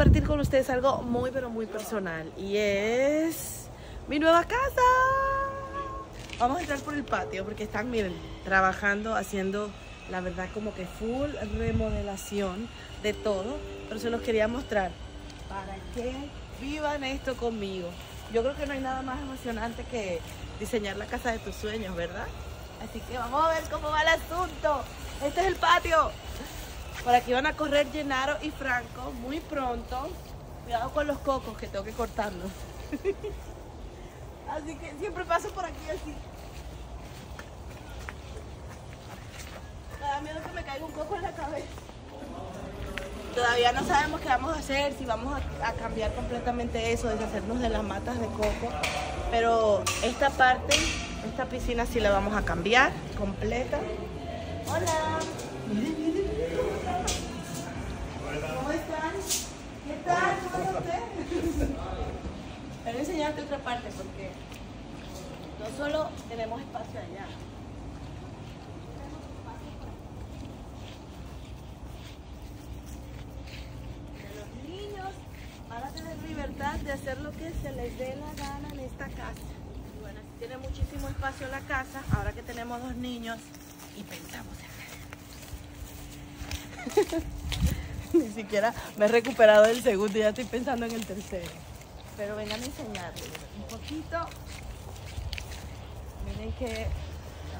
compartir con ustedes algo muy, pero muy personal. Y es mi nueva casa. Vamos a entrar por el patio porque están, miren, trabajando, haciendo, la verdad, como que full remodelación de todo. Pero se los quería mostrar para que vivan esto conmigo. Yo creo que no hay nada más emocionante que diseñar la casa de tus sueños, ¿verdad? Así que vamos a ver cómo va el asunto. Este es el patio. Por aquí van a correr Llenaro y Franco muy pronto. Cuidado con los cocos que tengo que cortarlos. así que siempre paso por aquí así. Me da miedo que me caiga un coco en la cabeza. Todavía no sabemos qué vamos a hacer, si vamos a, a cambiar completamente eso, deshacernos de las matas de coco. Pero esta parte, esta piscina sí la vamos a cambiar completa. Hola. ¿Cómo están? ¿Qué tal? ¿Cómo está usted? A enseñarte otra parte porque no solo tenemos espacio allá. Los niños van a tener libertad de hacer lo que se les dé la gana en esta casa. Bueno, aquí tiene muchísimo espacio la casa, ahora que tenemos dos niños y pensamos en Ni siquiera me he recuperado del segundo, ya estoy pensando en el tercero. Pero vengan a enseñarles un poquito. Miren qué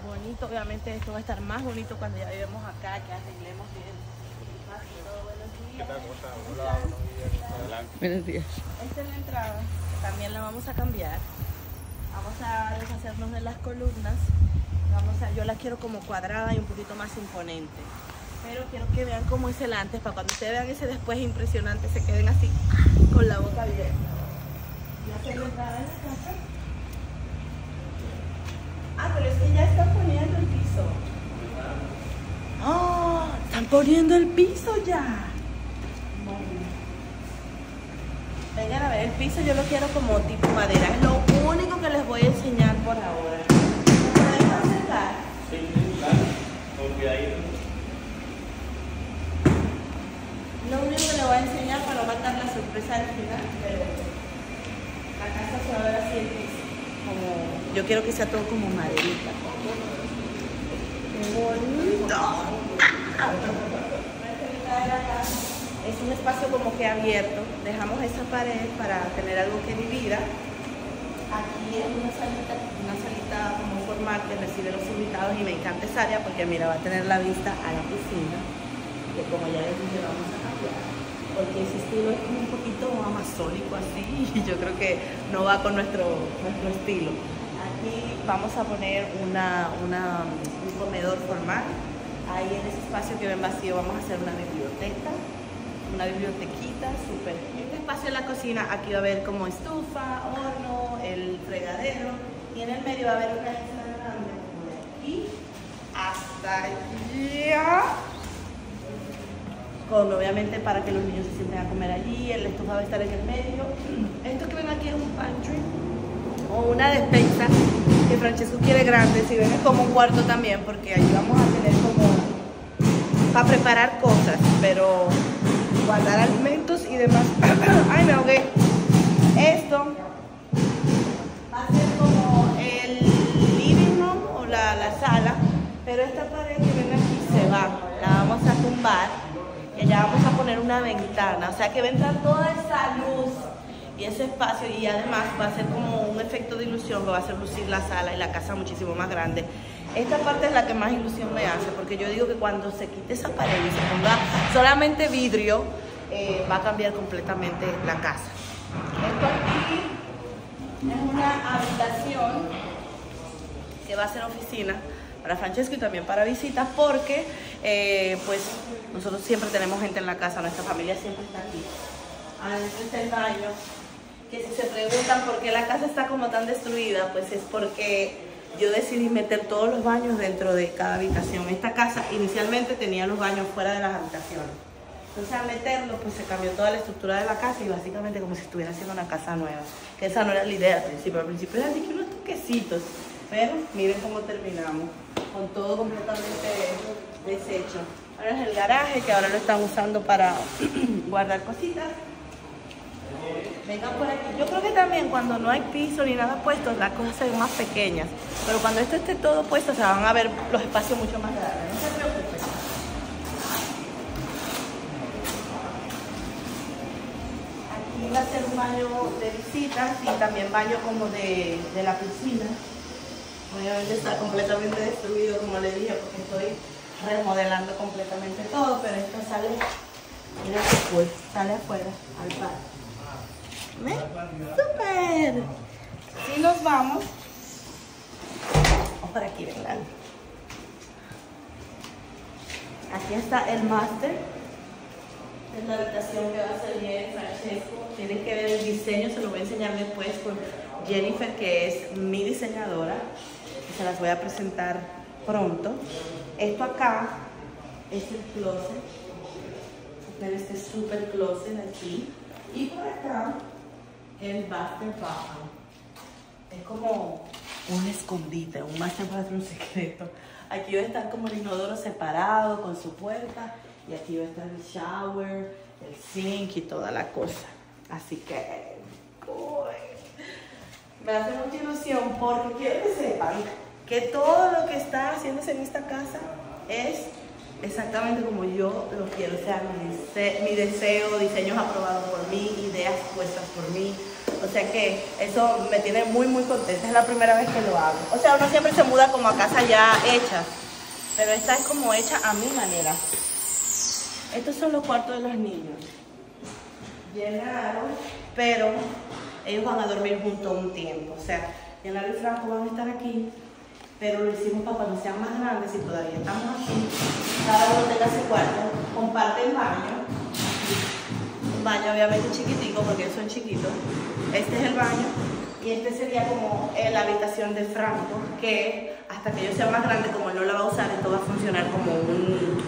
bonito, obviamente esto va a estar más bonito cuando ya vivamos acá, que arreglemos bien. Buenos días. Esta es la entrada, también la vamos a cambiar. Vamos a deshacernos de las columnas. Vamos a, yo la quiero como cuadrada y un poquito más imponente. Pero quiero que vean cómo es el antes, para cuando ustedes vean ese después impresionante, se queden así, con la boca abierta. Ya se en casa. Ah, pero es que ya están poniendo el piso. ¡Ah! ¡Están poniendo el piso ya! Vengan a ver, el piso yo lo quiero como tipo madera. Es lo único que les voy a enseñar por ahora. ¿Me pueden acercar? Con cuidadito. Lo único que les voy a enseñar para matar la sorpresa al final, pero la casa se va a ver así el. Como, yo quiero que sea todo como maderita. Es un espacio como que abierto. Dejamos esa pared para tener algo que divida. Aquí es una salita, una salita como formal que recibe los invitados y me encanta esa área porque mira, va a tener la vista a la piscina, que como ya les dije vamos a. Porque ese estilo es como un poquito amazónico así y yo creo que no va con nuestro, nuestro estilo. Aquí vamos a poner una, un comedor formal. Ahí en ese espacio que ven vacío vamos a hacer una biblioteca una bibliotequita súper. Este espacio en la cocina, aquí va a haber como estufa, horno, el fregadero y en el medio va a haber una isla grande como de aquí hasta allá. Con obviamente para que los niños se sienten a comer allí, el estufa va a estar en el medio. Esto que ven aquí es un pantry o una despensa que Francesco quiere grande, si ven es como un cuarto también porque allí vamos a tener como para preparar cosas, pero guardar alimentos y demás. Ay, me ahogué. Esto va a ser como el living room o la, la sala, pero esta pared que ven aquí se va. La vamos a tumbar una ventana, o sea que va toda esa luz y ese espacio y además va a ser como un efecto de ilusión que va a hacer lucir la sala y la casa muchísimo más grande. Esta parte es la que más ilusión me hace porque yo digo que cuando se quite esa pared y se ponga solamente vidrio, eh, va a cambiar completamente la casa. Esto aquí es una habitación que va a ser oficina para Francesco y también para visitas porque eh, pues nosotros siempre tenemos gente en la casa, nuestra familia siempre está aquí. Adentro está el baño, que si se preguntan por qué la casa está como tan destruida, pues es porque yo decidí meter todos los baños dentro de cada habitación. Esta casa inicialmente tenía los baños fuera de las habitaciones. Entonces al meterlo, pues se cambió toda la estructura de la casa y básicamente como si estuviera haciendo una casa nueva. Que esa no era la idea al principio. Al principio era de que unos toquecitos. Pero miren cómo terminamos. Con todo completamente deshecho. Ahora es el garaje que ahora lo están usando para guardar cositas. vengan por aquí. Yo creo que también cuando no hay piso ni nada puesto, las cosas se ven más pequeñas. Pero cuando esto esté todo puesto, se van a ver los espacios mucho más grandes. No se preocupen. Aquí va a ser un baño de visitas y también baño como de, de la piscina. Obviamente está completamente destruido, como le dije, porque estoy remodelando completamente todo, pero esto sale, mira cool, sale afuera, al parque. ¿Ven? ¡Súper! Si nos vamos, vamos por aquí, vengan. Aquí está el máster. Es la habitación que va a bien Francesco. Tienen que ver el diseño, se lo voy a enseñar después Jennifer, que es mi diseñadora. Se las voy a presentar pronto. Esto acá es el closet. Este super closet aquí. Y por acá el master bathroom. Es como un escondite, un master bathroom secreto. Aquí va a estar como el inodoro separado con su puerta. Y aquí va a estar el shower, el sink y toda la cosa. Así que, me hace mucha ilusión porque quiero que sepan que todo lo que está haciéndose en esta casa es exactamente como yo lo quiero. O sea, mi, mi deseo, diseños aprobados por mí, ideas puestas por mí. O sea que eso me tiene muy, muy contenta. Es la primera vez que lo hago. O sea, uno siempre se muda como a casa ya hecha. Pero esta es como hecha a mi manera. Estos son los cuartos de los niños. Llenaron, pero ellos van a dormir juntos un tiempo. O sea, Llenar y Franco van a estar aquí, pero lo hicimos para cuando sean más grandes y todavía estamos aquí. Cada uno tenga su cuarto, comparten baño. Un baño obviamente chiquitico porque ellos son chiquitos. Este es el baño y este sería como eh, la habitación de Franco, que hasta que ellos sean más grandes, como él no la va a usar, esto va a funcionar como un-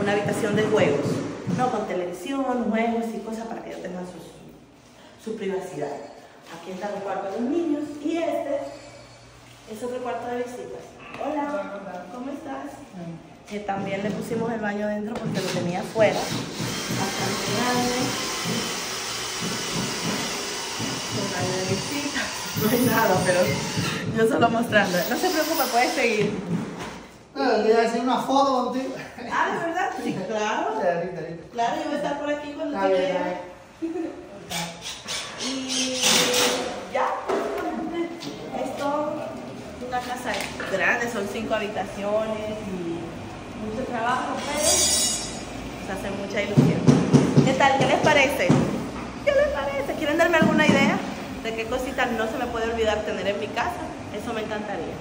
una habitación de juegos. No, con televisión, juegos y cosas para que ellos tengan su privacidad. Aquí está el cuarto de los niños y este es otro cuarto de visitas. Hola, ¿cómo estás? Que también le pusimos el baño dentro porque lo tenía afuera. Bastante grande. El baño de visitas. No hay nada, pero yo solo mostrando. No se preocupe, puedes seguir. Ah, quería hacer una foto contigo. Ah, ¿de verdad? Sí, claro. Claro, yo voy a estar por aquí cuando te bien, quiera. está Y ya, básicamente, esto es casa grande, son cinco habitaciones y mucho trabajo, pero se hace mucha ilusión. ¿Qué tal? ¿Qué les parece? ¿Qué les parece? ¿Quieren darme alguna idea de qué cositas no se me puede olvidar tener en mi casa? Eso me encantaría.